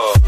Oh.